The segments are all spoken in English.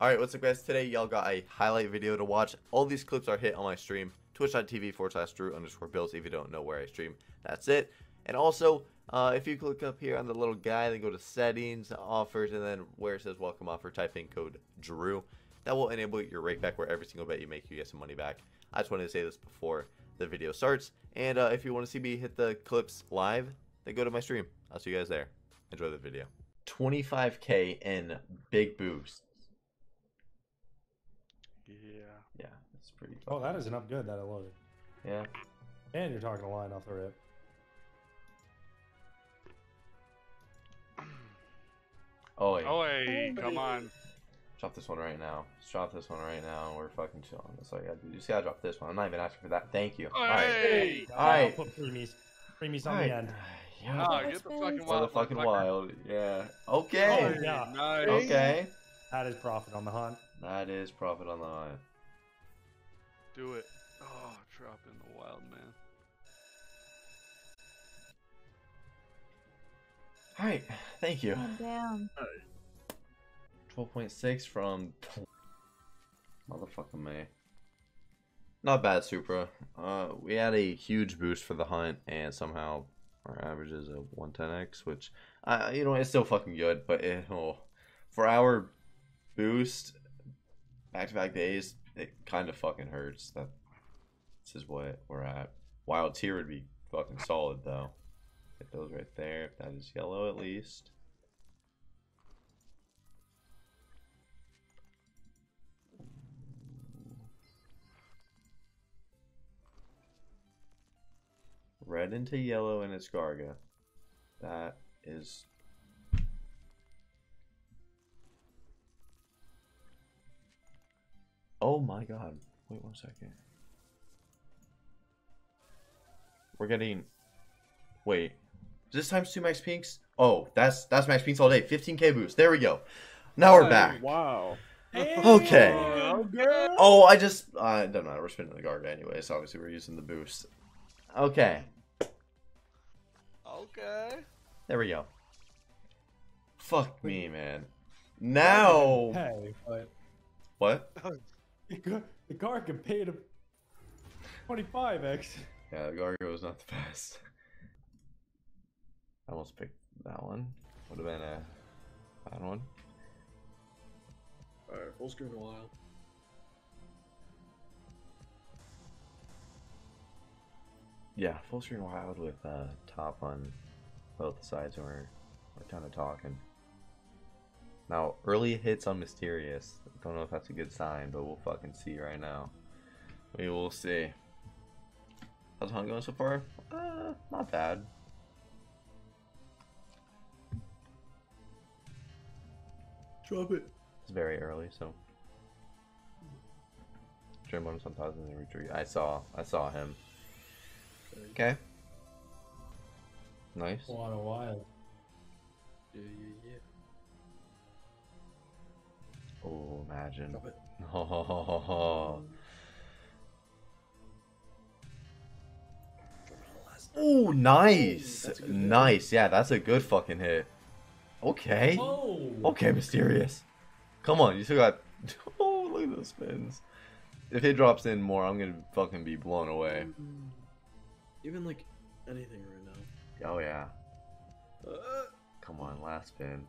Alright, what's up guys? Today y'all got a highlight video to watch. All these clips are hit on my stream, twitch.tv forward slash Drew underscore Bills if you don't know where I stream. That's it. And also, uh, if you click up here on the little guy, then go to settings, offers, and then where it says welcome offer, type in code DREW. That will enable your rake back where every single bet you make, you get some money back. I just wanted to say this before the video starts. And uh, if you want to see me hit the clips live, then go to my stream. I'll see you guys there. Enjoy the video. 25k in big boost. Yeah. Yeah, it's pretty. Oh, that isn't up good that I loaded. Yeah. And you're talking a line off the rip. Oh, wait. Oh, hey, come on. Drop this one right now. Just drop this one right now. We're fucking chilling. That's all you gotta do. You just gotta drop this one. I'm not even asking for that. Thank you. Alright. Hey! Alright. I'll put preemies. Preemies on Alright. the end. Ah, yeah. Nah, get the fucking wild. Motherfucking motherfucker. wild. Yeah. Oh, okay. Oh, yeah. Nice. Okay. That is profit on the hunt. That is profit on the line. Do it. Oh, drop in the wild, man. Alright. Thank you. Oh, damn. 12.6 from motherfucking May. Not bad, Supra. Uh, we had a huge boost for the hunt, and somehow our average is a 110x, which, uh, you know, it's still fucking good, but it, oh, for our boost, back-to-back days, it kind of fucking hurts. That this is what we're at. Wild tier would be fucking solid, though. Get those right there. If that is yellow, at least. red into yellow and it's Garga. That is. Oh my god. Wait one second. We're getting. Wait. Is this times two max pinks? Oh, that's that's max pinks all day. 15k boost. There we go. Now we're back. Wow. Okay. Oh, Oh, I just. I don't know. We're spinning the Garga anyway, so obviously we're using the boost. Okay. Okay. There we go. Fuck me, man. Now. Hey, but What? the car, the can pay to 25x. Yeah, the Gargo was not the best. I almost picked that one. Would have been a bad one. Alright, full screen wild. Yeah, full screen wild with uh, top on both sides. and We're we're kind of talking. Now, early hits on Mysterious. Don't know if that's a good sign, but we'll fucking see right now. We will see. How's the hunt going so far? Uh, not bad. Drop it. It's very early, so. Dream bonus on thousand and retreat. I saw, I saw him. Okay. Nice. What a wild. Yeah, yeah, yeah. Oh, imagine. Drop it. Oh, Last Ooh, nice, hit. nice. Yeah, that's a good fucking hit. Okay. Oh! Okay, mysterious. Come on, you still got. Oh, look at those spins. If it drops in more, I'm gonna fucking be blown away. Even like anything right now. Oh yeah. Uh, Come on, last spin.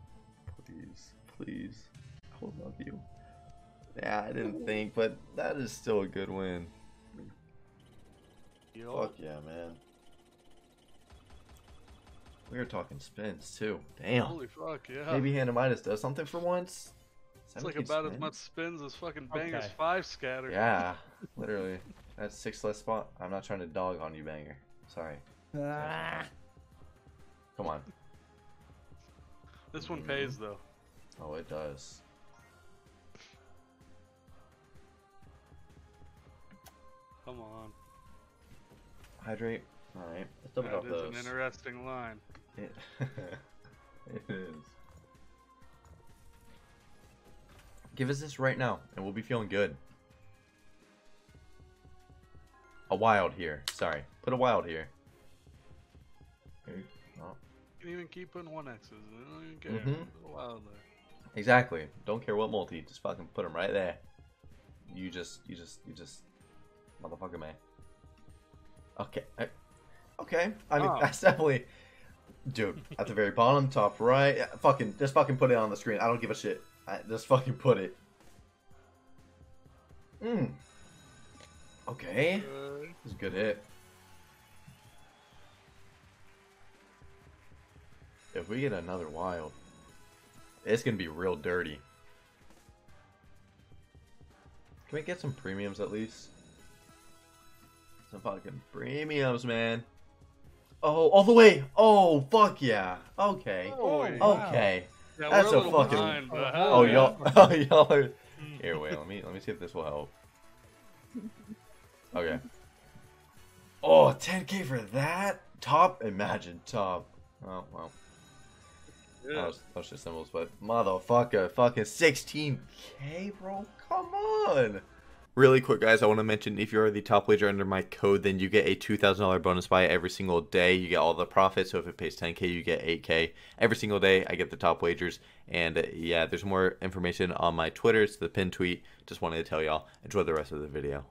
Please, please. I will love you. Yeah, I didn't think, but that is still a good win. You know Fuck yeah, man. We are talking spins too. Damn. Holy fuck, yeah. Maybe Hanamitis does something for once. it's like 17 about as much spins as fucking Banger's Okay. 5 scatter. Yeah, literally. That's six less spot. I'm not trying to dog on you, Banger. Sorry. Ah. Come on. This one pays, though. Oh, it does. Come on. Hydrate. Alright. Let's double That drop is those. an interesting line. It, it is. Give us this right now, and we'll be feeling good. A wild here. Sorry. Put a wild here. Oh, You can even keep putting one X's. I don't even care. Mhm. Put a wild there. Exactly. Don't care what multi. Just fucking put them right there. You just, you just, you just, motherfucker, man. Okay. I- Okay. I mean, Oh. that's definitely, dude. At the very bottom, top right. yeah, Fucking, just fucking put it on the screen. I don't give a shit. I, just fucking put it. Hmm. Okay. Good. This is a good hit. If we get another wild, it's gonna be real dirty. Can we get some premiums at least? Some fucking premiums, man. Oh, all the way. Oh, fuck yeah. Okay. Oh, wow. Okay. Yeah, That's we're a a fucking- behind, but Oh, Oh, yeah. y'all. Oh, y'all are. Here, wait. Let me let me see if this will help. Okay. Oh, 10k for that top. Imagine top. Oh well. That Yeah. was, that was just symbols, but motherfucker, fucking 16k, bro. Come on. Really quick, guys, I want to mention if you're the top wager under my code, then you get a $2,000 bonus buy every single day. You get all the profits. So if it pays 10k, you get 8k every single day. I get the top wagers, and uh, yeah, there's more information on my Twitter. It's the pin tweet. Just wanted to tell y'all. Enjoy the rest of the video.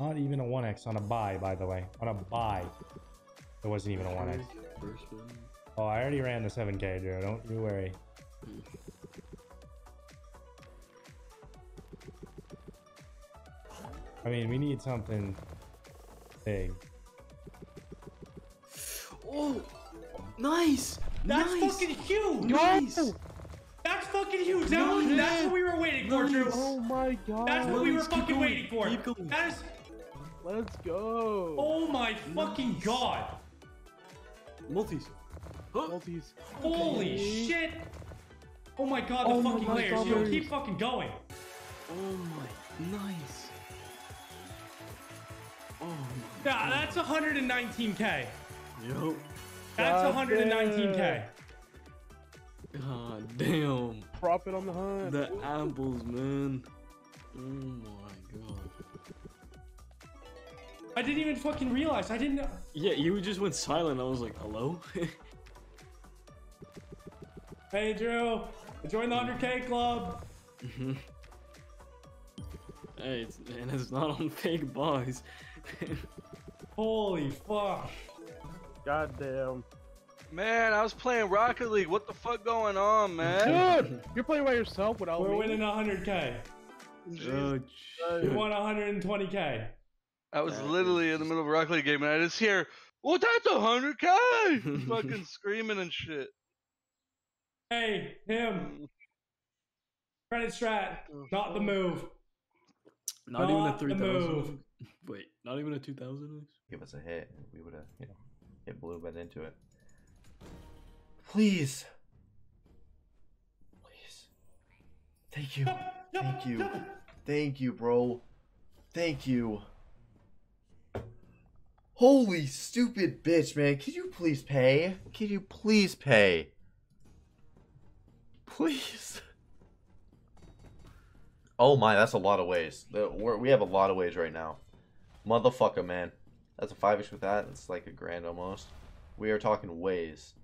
Not even a 1x on a buy, by the way. On a buy. It wasn't even a 1x. First one. Oh, I already ran the 7k, Drew. Don't you worry. I mean, we need something big. Oh, nice. That's nice. fucking huge! Nice. That's fucking huge! That was, that's what we were waiting for, Drew! Oh my god. That's what we were fucking going, waiting for! That is... Let's go. Oh my fucking god! Multis. Multis. Holy Okay. shit! Oh my god, the Oh my fucking God, layers. Yo, keep fucking going. Oh my, nice. Oh my. Yeah, that's 119k. Yo. That's God 119k. damn. God damn. Profit on the hunt. The apples, man. Oh my god. I didn't even fucking realize. I didn't know. Yeah, you just went silent. I was like, hello? Hey, Drew. Join the 100k club. hey, it's, and it's not on fake buys. Holy fuck. Goddamn. Man, I was playing Rocket League. What the fuck going on, man? Dude, you're playing by yourself without We're me. winning 100K. Oh, oh we won 120K. I was That literally is in the middle of a Rocket League game and I just hear, "Well, that's a hundred k!" fucking screaming and shit. Hey, him. Credit strat. Not the move. Not even a 3000. Wait, not even a 2000? Give us a hit, and we would have, you know, hit blue bet into it. Please. Please. Thank you. Thank you. Thank you, bro. Thank you. Holy stupid bitch, man. Could you please pay? Could you please pay? Please. Oh my, that's a lot of ways. We're, we have a lot of ways right now. Motherfucker, man. That's a five-ish with that. It's like a grand almost. We are talking ways.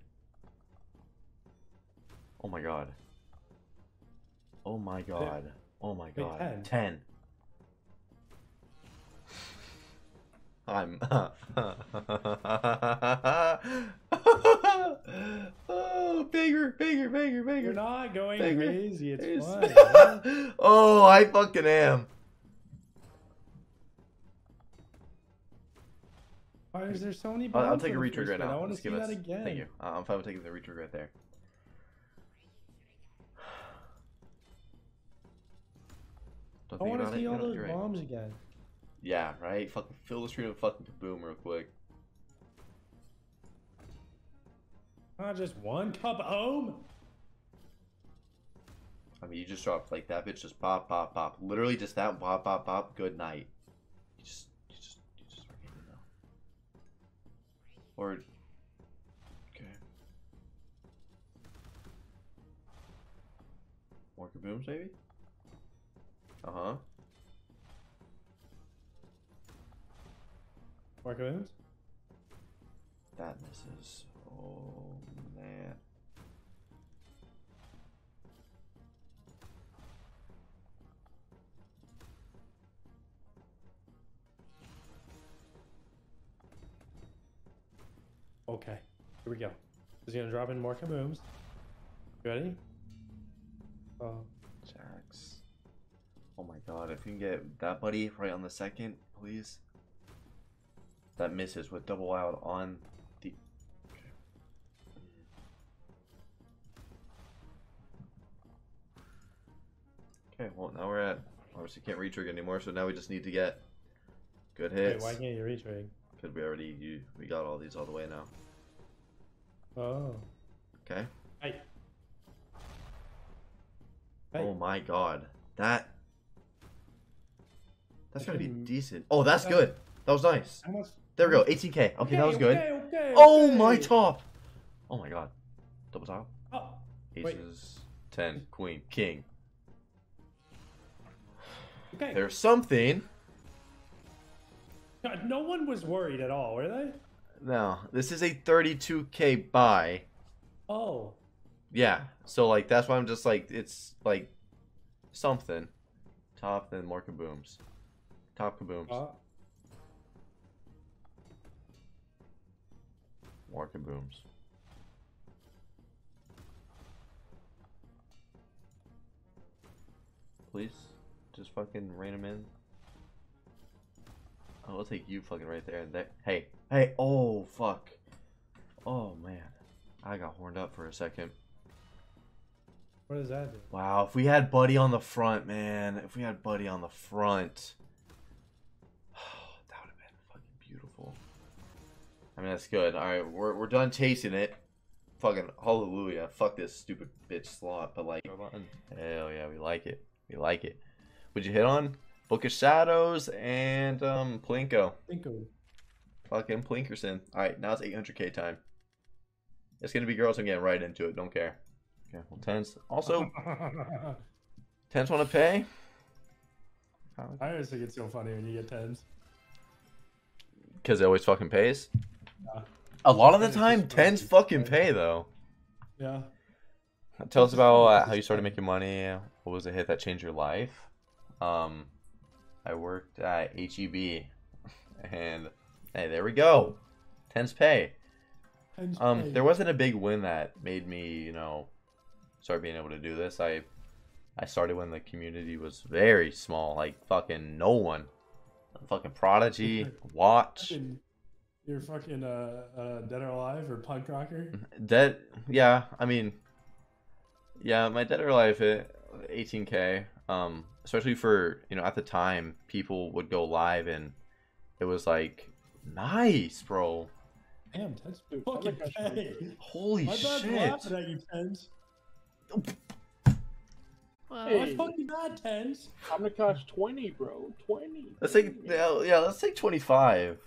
Oh my god. Oh my god. Oh my god. 10. Ten. I'm. oh, bigger, bigger, bigger, bigger. You're not going Bigger. crazy. It's It's- fun. oh, I fucking am. Why is there so many I'll, I'll take a retrigger right now. I want to see that again. Thank you. Uh, I'm fine with taking the retrigger right there. Don't I want to see all those you're right. bombs again. Yeah, right. Fucking fill the stream with fucking kaboom real quick. Not just one cup home. I mean, you just dropped like that bitch just pop, pop, pop. Literally just that pop, pop, pop. Good night. You just, you just, you just forget it now. Or, okay. More kabooms, maybe. Uh huh. More That misses. Oh man. Okay, here we go. He's gonna drop in more kabooms. You ready? Oh, Jax. Oh my god, if you can get that buddy right on the second, please. That misses with double out on the. Okay, well now we're at. Obviously can't retrig anymore, so now we just need to get good wait, hits. why can't you retrig? Because we already you we got all these all the way now. Oh, Okay. hey. Hey. Oh my god, that. That's gotta be decent. Oh, that's good. That was nice. How much? There we go, 18k. Okay, that was good. Okay, okay, Oh my top! Oh my god. Double top. Oh, Wait. Aces, 10, queen, king. okay. There's something. God, no one was worried at all, were they? No, this is a 32k buy. Oh, Yeah, so like that's why I'm just like it's like something. Top, then more kabooms. Top kabooms. uh, More booms. Please, just fucking rein them in. Oh, I'll take you fucking right there and there. Hey, hey, oh fuck. Oh man, I got horned up for a second. what does that do? Wow, if we had Buddy on the front, man. If we had Buddy on the front. I mean, that's good. Alright, we're, we're done chasing it. Fucking hallelujah. Fuck this stupid bitch slot. But, like, hell yeah, we like it. We like it. Would you hit on? Book of Shadows and um Plinko. Think of Fucking Plinkerson. Alright, now it's 800k time. It's gonna be girls. I'm getting right into it. Don't care. Okay, well, tens. Also, tens want to pay? I always think it's so funny when you get tens. Because it always fucking pays. Yeah. A lot of the time, tens fucking pay though. Yeah. Tell us about uh, how you started making money. What was a hit that changed your life? Um, I worked at HEB, and hey, there we go. Tens pay. Tens Um, pay. there wasn't a big win that made me, you know, start being able to do this. I, I started when the community was very small, like fucking no one. Fucking Prodigy, Watch, You're fucking uh, uh, dead or alive or punk rocker. Dead, yeah. I mean, yeah. My Dead or Alive hit 18k. Um, especially for you know at the time people would go live and it was like nice, bro. Damn, tens Dude, fucking I'm pay. Holy My bad for shit. laughing at you, tens. My Hey, fucking bad, tens. I'm gonna cost 20, bro. 20. Let's take yeah, yeah. Let's take 25.